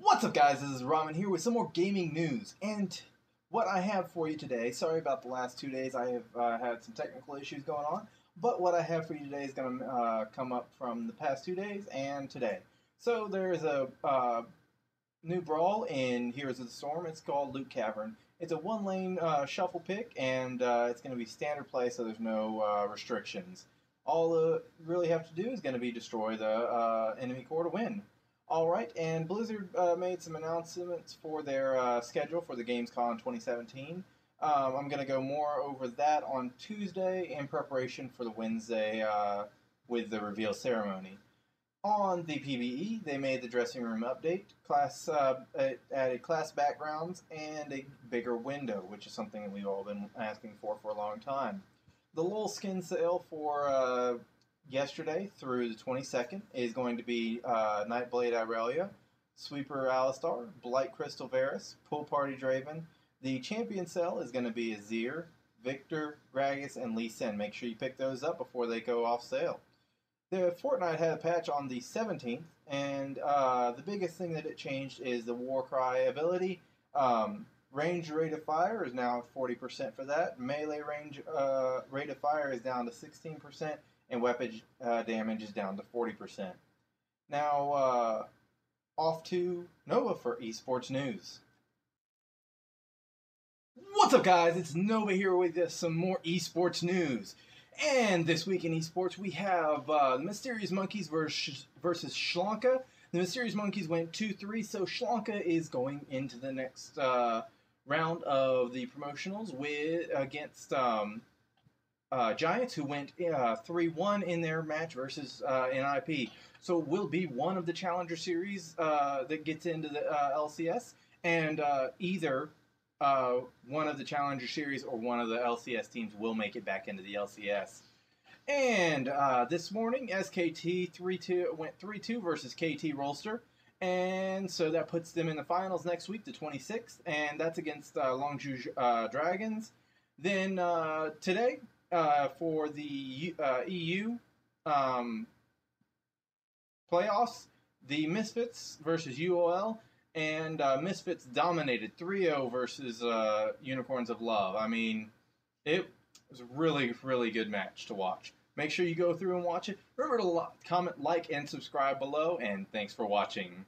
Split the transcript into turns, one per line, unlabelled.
What's up, guys? This is Ramen here with some more gaming news. And what I have for you today, sorry about the last two days, I have uh, had some technical issues going on. But what I have for you today is going to uh, come up from the past two days and today. So there is a uh, new brawl in Heroes of the Storm. It's called Loot Cavern. It's a one lane uh, shuffle pick, and uh, it's going to be standard play, so there's no uh, restrictions. All you really have to do is going to be destroy the enemy core to win. All right, and Blizzard uh, made some announcements for their uh, schedule for the Gamescom 2017. Um, I'm going to go more over that on Tuesday in preparation for the Wednesday uh, with the reveal ceremony. On the PBE, they made the dressing room update, class uh, added class backgrounds, and a bigger window, which is something that we've all been asking for for a long time. The little skin sale for uh, yesterday through the 22nd is going to be uh, Nightblade Irelia, Sweeper Alistar, Blight Crystal Varus, Pool Party Draven. The champion cell is going to be Azir, Viktor, Gragas, and Lee Sin. Make sure you pick those up before they go off sale. The Fortnite had a patch on the 17th, and uh, the biggest thing that it changed is the Warcry ability. Um, range rate of fire is now 40% for that. Melee range uh, rate of fire is down to 16% and weapon uh, damage is down to 40%. Now, uh, off to Nova for esports news. What's up, guys? It's Nova here with some more esports news. And this week in esports, we have uh, the Mysterious Monkeys versus, versus Schlanka. The Mysterious Monkeys went 2 3, so Schlanka is going into the next uh, round of the promotionals with against um, uh, Giants, who went uh, 3 1 in their match versus uh, NIP. So will be one of the Challenger Series uh, that gets into the uh, LCS, and uh, either one of the Challenger Series or one of the LCS teams will make it back into the LCS. And this morning, SKT 3 2 went 3 2 versus KT Rolster. And so that puts them in the finals next week, the 26th, and that's against Longzhu Dragons. Then today, uh, for the uh, EU um, playoffs, the Misfits versus UOL, and uh, Misfits dominated 3-0 versus uh, Unicorns of Love. I mean, it was a really, really good match to watch. Make sure you go through and watch it. Remember to comment, like, and subscribe below, and thanks for watching.